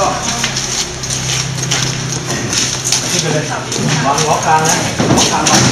ก็ขึ้นไปเลย วางล็อกกลางนะล็อกกลางวา